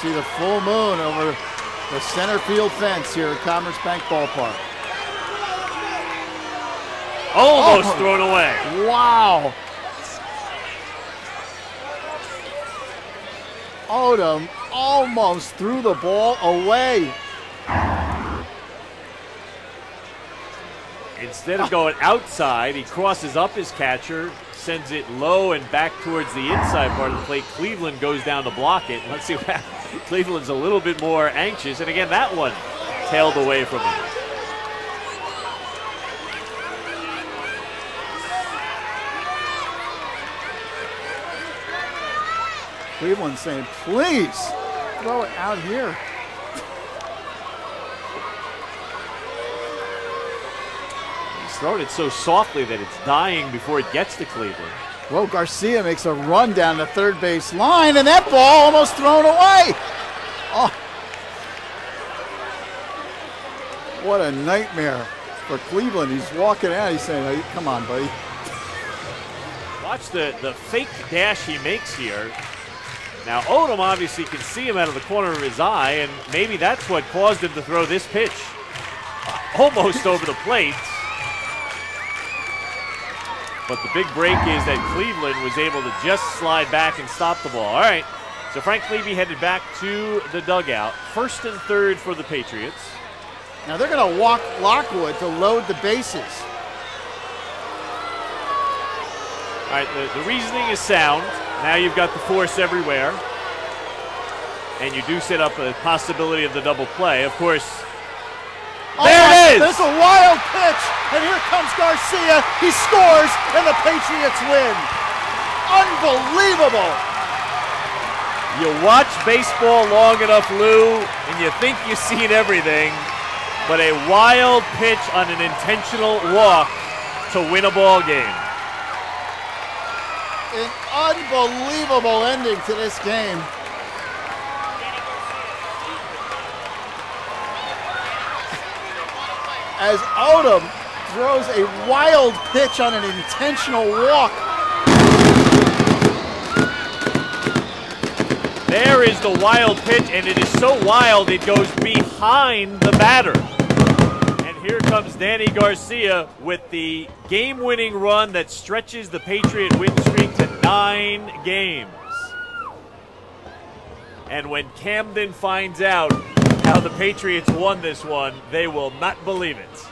See the full moon over the center field fence here at Commerce Bank Ballpark. Almost Oh. thrown away. Wow. Odom almost threw the ball away. Instead of going outside, he crosses up his catcher, sends it low and back towards the inside part of the plate. Cleveland goes down to block it. Let's see what happens. Cleveland's a little bit more anxious. And again, that one tailed away from him. Cleveland saying, please throw it out here. Throwing it so softly that it's dying before it gets to Cleveland. Well, Garcia makes a run down the third base line, and that ball almost thrown away. Oh. What a nightmare for Cleveland. He's walking out. He's saying, hey, come on, buddy. Watch the, the fake dash he makes here. Now, Odom obviously can see him out of the corner of his eye, and maybe that's what caused him to throw this pitch almost over the plate. But the big break is that Cleveland was able to just slide back and stop the ball. All right, so Frank Levy headed back to the dugout. First and third for the Patriots. Now they're going to walk Lockwood to load the bases. All right, the, the reasoning is sound. Now you've got the force everywhere. And you do set up a possibility of the double play. Of course, Oh, There it is! A wild pitch, and here comes Garcia. He scores, and the Patriots win. Unbelievable. you watch baseball long enough, Lou, and you think you've seen everything. But a wild pitch on an intentional walk to win a ball game. An unbelievable ending to this game. As Odom throws a wild pitch on an intentional walk. There is the wild pitch, and it is so wild it goes behind the batter. And here comes Danny Garcia with the game winning run that stretches the Patriot win streak to nine games. And when Camden finds out how the Patriots won this one, they will not believe it.